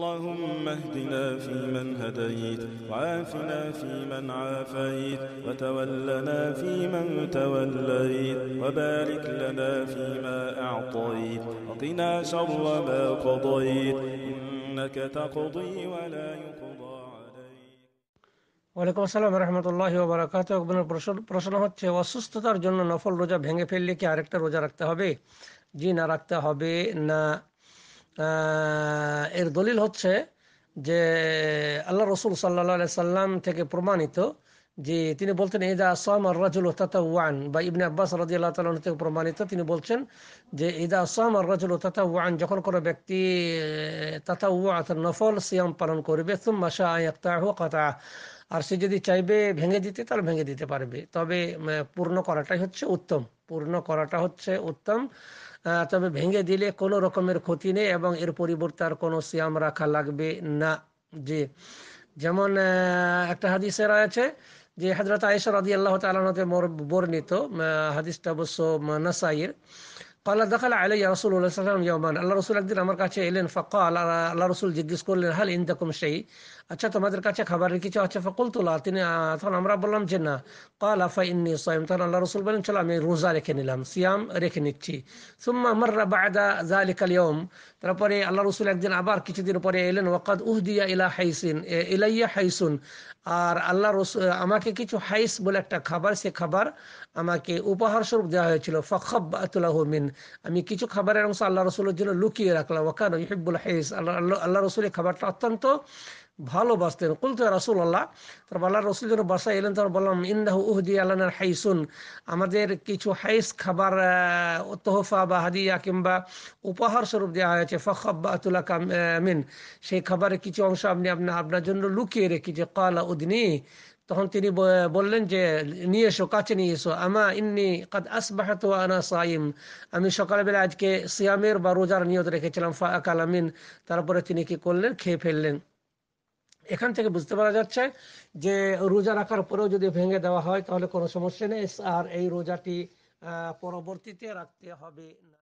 اللهم اهدنا فيمن هديت وعافنا فيمن عافيت وتولنا فيمن توليت وبارك لنا فيما أعطيت وقنا شر ما قضيت إنك تقضي ولا يقضى عليك ওয়ালাইকুম আসসালাম রহমতুল্লাহ বারাকাত আপনার প্রশ্ন প্রশ্ন হচ্ছে অসুস্থতার জন্য নফল রোজা ভেঙে ফেললে কি আরেকটা রোজা রাখতে হবে জি না রাখতে হবে না আহ, এর দলিল হচ্ছে যে আল্লাহ রসুল সাল্লা সাল্লাম থেকে প্রমাণিত যে তিনি বলতেন, ইদা আসাম আর রাজুল ওয়ান বা ইবনে আব্বাস রাজি আল্লাহ তালন থেকে প্রমাণিত তিনি বলছেন যে, ইদা আসাম আর রাজুল ওয়ান যখন কোনো ব্যক্তি তাতা অর্থাৎ নফল সিয়াম পালন করবে তুম মাসা আয়াক্তাহ কথা আর সে যদি চাইবে ভেঙে দিতে, তাহলে ভেঙে দিতে পারবে। তবে পূর্ণ করাটাই হচ্ছে উত্তম। পূর্ণ করাটা হচ্ছে উত্তম। তবে ভেঙে দিলে কোনো রকমের ক্ষতি নেই এবং এর পরিবর্তে আর কোনো সিয়াম রাখা লাগবে না। যে, যেমন একটা হাদিসের আছে যে হজরত আয়েশা রাদি আল্লাহ তালাতে বর্ণিত হাদিসটা অবশ্য নাসাইয়ের কালা দেখাল আলাই রসুল্লাহ ইয়মান আল্লাহ রসুল একদিন আমার কাছে এলেন ফকা আল্লাহ আল্লাহ রসুল জিজ্ঞেস করলেন হাল ইন্দাকুম সেই আচ্ছা তোমাদের কাছে খাবারের কিছু আছে? ফকুল তোলা তিনি তখন আমরা বললাম যে, না। কাল আফা ইন্নি সয়ম তখন আল্লাহ রসুল বলেন চলো, আমি রোজা রেখে নিলাম, সিয়াম রেখে নিচ্ছি। সুম্মা মর্রা বায়দা জালিকাল ইয়ম তারপরে আল্লাহ রসুল একদিন আবার কিছুদিন পরে এলেন ওয়াকাদ উহদিয়া ইলা হাইসিন ইলাইয়া হাইসুন আর আল্লাহ রসুল আমাকে কিছু হাইস বলে একটা খাবার, সে খাবার আমাকে উপহার স্বরূপ দেওয়া হয়েছিল। ফখাবাতুল্লাহ মিন, আমি কিছু খাবারের অংশ আল্লাহ রসুলের জন্য লুকিয়ে রাখলাম। ওখানে ইহিবুল হাইস, আল্লাহ আল্লাহ আল্লাহ রসুল খাবারটা অত্যন্ত ভালোবাসতেন। কুলতু রাসুল আল্লাহ তারপর আল্লাহ রসুল যখন বাসায় এলেন তখন বললাম ইন্দাহু উহদি আল্লাহর হাইসুন। আমাদের কিছু হাইস খাবার তোহফা বা হাদিয়া কিংবা উপহার স্বরূপ দেওয়া হয়েছে। ফখাবাতুল্লাহ মিন। সেই খাবারের কিছু অংশ আপনি আপনার আপনার জন্য লুকিয়ে রেখেছে কালা উদিনী। তখন তিনি বললেন যে, নিয়ে এসো, কাছে নিয়ে এসো। আমা ইন্নি কাদ আসবাহাত আনা সাইম। আমি সকালবেলা আজকে সিয়ামের বা রোজার নিয়ত রেখেছিলাম, ফা আকালামিন তারপরে তিনি কি করলেন? খেয়ে ফেললেন। এখান থেকে বুঝতে পারা যাচ্ছে যে রোজা রাখার পরেও যদি ভেঙে দেওয়া হয়, তাহলে কোনো সমস্যা নেই। আর এই রোজাটি পরবর্তীতে রাখতে হবে